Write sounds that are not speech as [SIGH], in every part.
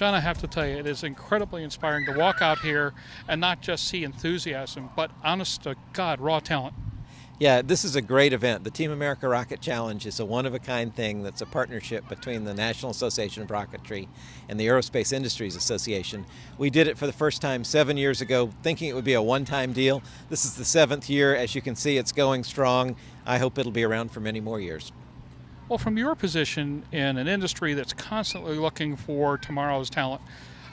John, I have to tell you, it is incredibly inspiring to walk out here and not just see enthusiasm, but honest to God, raw talent. Yeah, this is a great event. The Team America Rocket Challenge is a one of a kind thing that's a partnership between the National Association of Rocketry and the Aerospace Industries Association. We did it for the first time seven years ago, thinking it would be a one time deal. This is the seventh year. As you can see, it's going strong. I hope it'll be around for many more years. Well, from your position in an industry that's constantly looking for tomorrow's talent,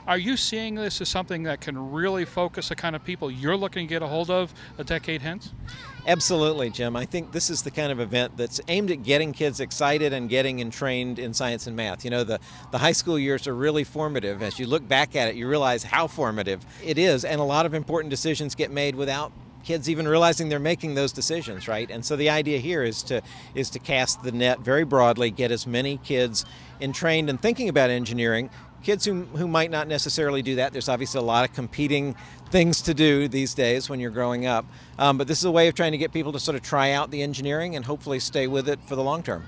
are you seeing this as something that can really focus the kind of people you're looking to get a hold of a decade hence? Absolutely, Jim. I think this is the kind of event that's aimed at getting kids excited and getting entrained in science and math. You know, the, the high school years are really formative. As you look back at it, you realize how formative it is, and a lot of important decisions get made without kids even realizing they're making those decisions, right? And so the idea here is to is to cast the net very broadly, get as many kids entrained and thinking about engineering kids who, who might not necessarily do that. There's obviously a lot of competing things to do these days when you're growing up. Um, but this is a way of trying to get people to sort of try out the engineering and hopefully stay with it for the long term.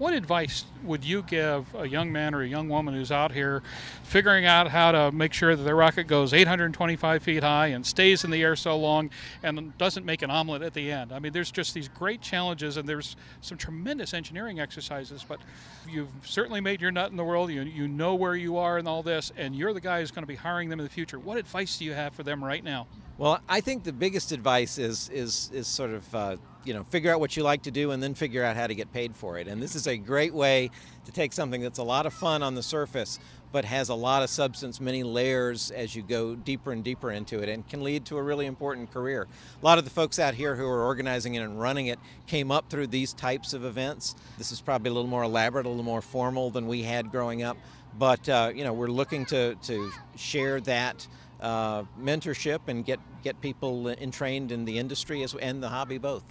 What advice would you give a young man or a young woman who's out here figuring out how to make sure that their rocket goes 825 feet high and stays in the air so long and doesn't make an omelet at the end? I mean, there's just these great challenges and there's some tremendous engineering exercises, but you've certainly made your nut in the world. You, you know where you are in all this, and you're the guy who's going to be hiring them in the future. What advice do you have for them right now? Well, I think the biggest advice is is is sort of uh, you know figure out what you like to do and then figure out how to get paid for it. And this is a great way to take something that's a lot of fun on the surface, but has a lot of substance, many layers as you go deeper and deeper into it, and can lead to a really important career. A lot of the folks out here who are organizing it and running it came up through these types of events. This is probably a little more elaborate, a little more formal than we had growing up, but uh, you know we're looking to to share that uh, mentorship and get, get people entrained in the industry as, and the hobby both.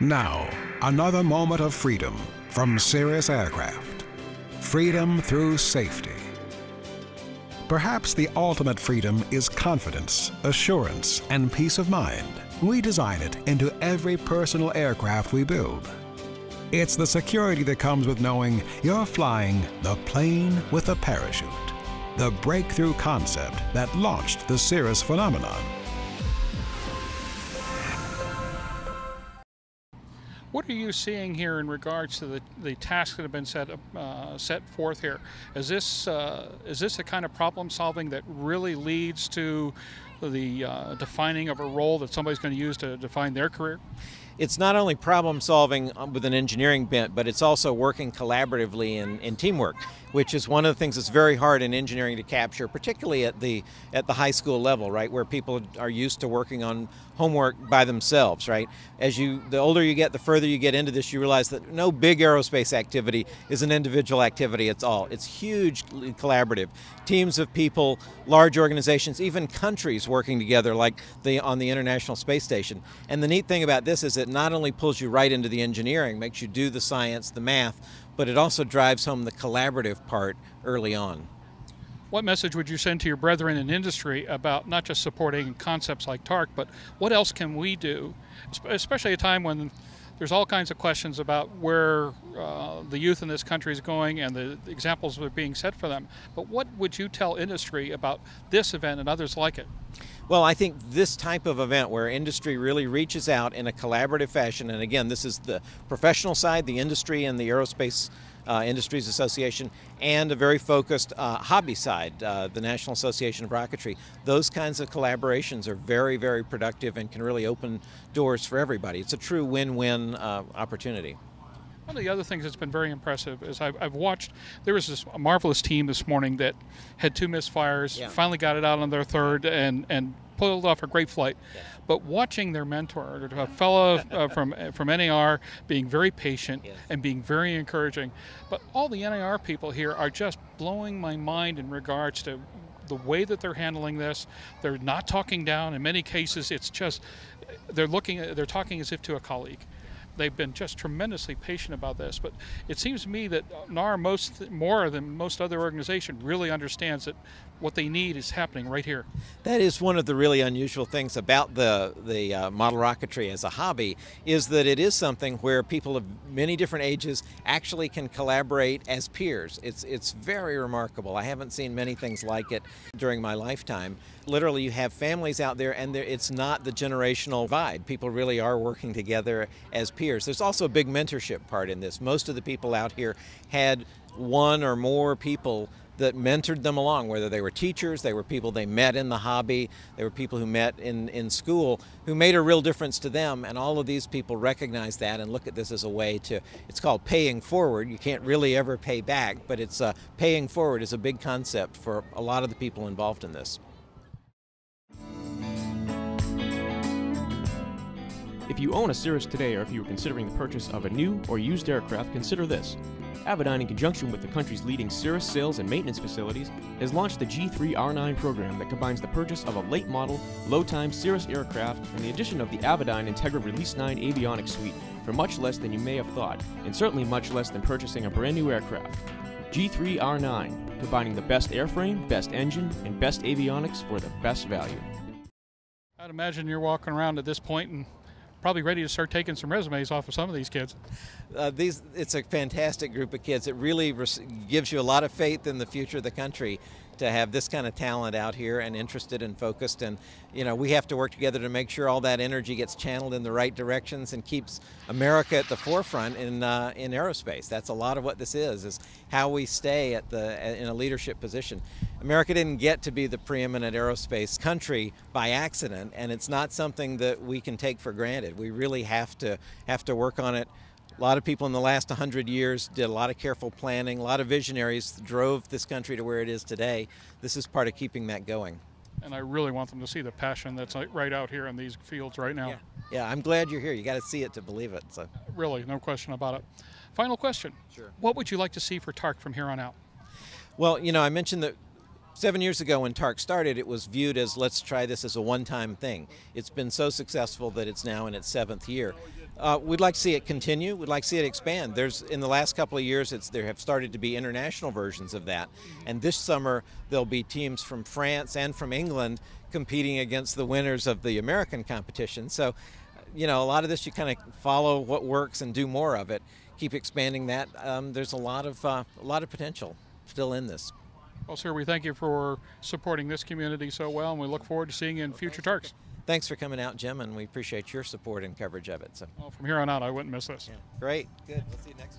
Now, another moment of freedom from Cirrus Aircraft. Freedom through safety. Perhaps the ultimate freedom is confidence, assurance, and peace of mind. We design it into every personal aircraft we build. It's the security that comes with knowing you're flying the plane with a parachute the breakthrough concept that launched the Cirrus phenomenon. What are you seeing here in regards to the, the tasks that have been set uh, set forth here? Is this uh, is this the kind of problem solving that really leads to the uh, defining of a role that somebody's going to use to define their career? it's not only problem solving um, with an engineering bent, but it's also working collaboratively in, in teamwork, which is one of the things that's very hard in engineering to capture, particularly at the at the high school level, right, where people are used to working on homework by themselves, right? As you the older you get, the further you get into this, you realize that no big aerospace activity is an individual activity. It's all it's hugely collaborative. Teams of people, large organizations, even countries working together, like the on the International Space Station. And the neat thing about this is it not only pulls you right into the engineering, makes you do the science, the math, but it also drives home the collaborative part early on. What message would you send to your brethren in industry about not just supporting concepts like TARC, but what else can we do, especially a time when there's all kinds of questions about where uh, the youth in this country is going and the examples that are being set for them. But what would you tell industry about this event and others like it? Well, I think this type of event where industry really reaches out in a collaborative fashion, and again, this is the professional side, the industry, and the aerospace Industries Association, and a very focused uh, hobby side, uh, the National Association of Rocketry. Those kinds of collaborations are very, very productive and can really open doors for everybody. It's a true win-win uh, opportunity. One of the other things that's been very impressive is I've, I've watched. There was this marvelous team this morning that had two misfires, yeah. finally got it out on their third, and and pulled off a great flight. Yeah. But watching their mentor, a fellow [LAUGHS] uh, from from NAR, being very patient yes. and being very encouraging, but all the NAR people here are just blowing my mind in regards to the way that they're handling this. They're not talking down. In many cases, it's just they're looking. They're talking as if to a colleague they've been just tremendously patient about this. But it seems to me that NAR most more than most other organization really understands that what they need is happening right here. That is one of the really unusual things about the the uh, model rocketry as a hobby is that it is something where people of many different ages actually can collaborate as peers. It's it's very remarkable. I haven't seen many things like it during my lifetime. Literally, you have families out there, and it's not the generational divide. People really are working together as peers. There's also a big mentorship part in this. Most of the people out here had one or more people that mentored them along, whether they were teachers, they were people they met in the hobby, they were people who met in, in school, who made a real difference to them. And all of these people recognize that and look at this as a way to, it's called paying forward. You can't really ever pay back, but it's uh, paying forward is a big concept for a lot of the people involved in this. If you own a Cirrus today or if you are considering the purchase of a new or used aircraft, consider this. Avidyne, in conjunction with the country's leading Cirrus sales and maintenance facilities, has launched the G3R9 program that combines the purchase of a late model, low time Cirrus aircraft and the addition of the Avidyne Entegra Release 9 avionics suite for much less than you may have thought, and certainly much less than purchasing a brand new aircraft. G3R9, combining the best airframe, best engine, and best avionics for the best value. I'd imagine you're walking around at this point and probably ready to start taking some resumes off of some of these kids. Uh, these, it's a fantastic group of kids. It really gives you a lot of faith in the future of the country to have this kind of talent out here and interested and focused. And you know we have to work together to make sure all that energy gets channeled in the right directions and keeps America at the forefront in uh, in aerospace. That's a lot of what this is is how we stay at the in a leadership position. America didn't get to be the preeminent aerospace country by accident and it's not something that we can take for granted. We really have to have to work on it a lot of people in the last 100 years did a lot of careful planning, a lot of visionaries drove this country to where it is today. This is part of keeping that going. And I really want them to see the passion that's right out here in these fields right now. Yeah, yeah I'm glad you're here. You got to see it to believe it. So. Really, no question about it. Final question. Sure. What would you like to see for TARC from here on out? Well, you know, I mentioned that Seven years ago, when TARC started, it was viewed as let's try this as a one time thing. It's been so successful that it's now in its seventh year. Uh, we'd like to see it continue. We'd like to see it expand. There's in the last couple of years, it's there have started to be international versions of that, and this summer there'll be teams from France and from England competing against the winners of the American competition. So, you know, a lot of this you kind of follow what works and do more of it. Keep expanding that. Um, there's a lot of uh, a lot of potential still in this. Well, sir, we thank you for supporting this community so well, and we look forward to seeing you in future TARCs. Thanks for coming out, Jim, and we appreciate your support and coverage of it. So, well, from here on out, I wouldn't miss this. Yeah. Great, good. We'll see you next.